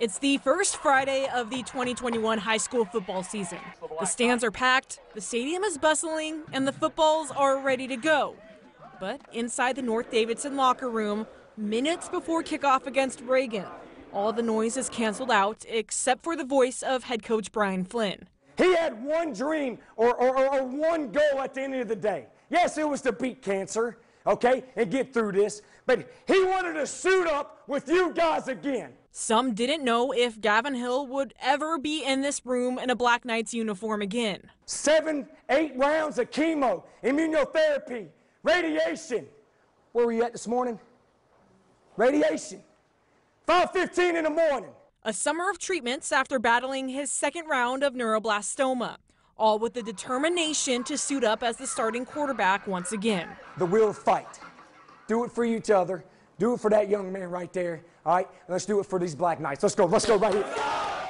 It's the first Friday of the 2021 high school football season. The stands are packed, the stadium is bustling, and the footballs are ready to go. But inside the North Davidson locker room, minutes before kickoff against Reagan, all the noise is canceled out except for the voice of head coach Brian Flynn. He had one dream or, or, or, one goal at the end of the day. Yes, it was to beat cancer, okay, and get through this, but he wanted to suit up with you guys again. Some didn't know if Gavin Hill would ever be in this room in a Black Knights uniform again. Seven, eight rounds of chemo, immunotherapy, radiation. Where were you at this morning? Radiation. 5.15 in the morning. A summer of treatments after battling his second round of neuroblastoma, all with the determination to suit up as the starting quarterback once again. The will fight. Do it for each other. Do it for that young man right there. All right, let's do it for these Black Knights. Let's go. Let's go right here.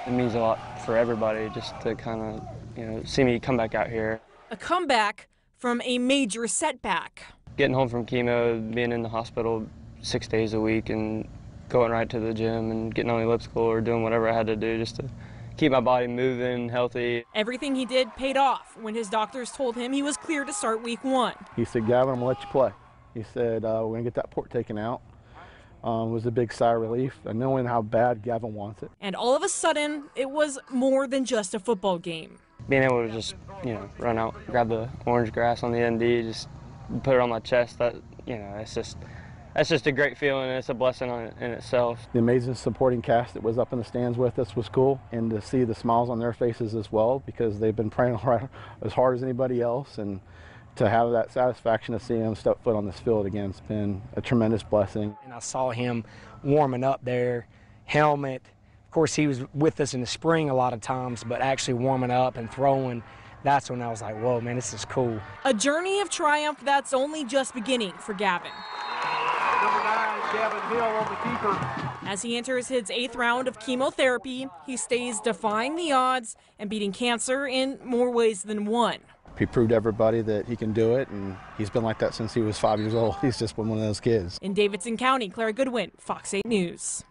It means a lot for everybody just to kind of, you know, see me come back out here. A comeback from a major setback. Getting home from chemo, being in the hospital six days a week, and going right to the gym and getting on the elliptical or doing whatever I had to do just to keep my body moving, healthy. Everything he did paid off when his doctors told him he was clear to start week one. He said, Gavin, I'm going to let you play. He said, uh, we're going to get that port taken out um, was a big sigh of relief, and knowing how bad Gavin wants it. And all of a sudden, it was more than just a football game. Being able to just, you know, run out, grab the orange grass on the ND, just put it on my chest, that, you know, it's just, that's just a great feeling and it's a blessing in itself. The amazing supporting cast that was up in the stands with us was cool and to see the smiles on their faces as well because they've been praying as hard as anybody else and to have that satisfaction of seeing him step foot on this field again has been a tremendous blessing. And I saw him warming up there, helmet. Of course, he was with us in the spring a lot of times, but actually warming up and throwing, that's when I was like, whoa, man, this is cool. A journey of triumph that's only just beginning for Gavin. Number nine, Gavin Hill on the keeper. As he enters his eighth round of chemotherapy, he stays defying the odds and beating cancer in more ways than one he proved to everybody that he can do it, and he's been like that since he was five years old. He's just been one of those kids. In Davidson County, Clara Goodwin, Fox 8 News.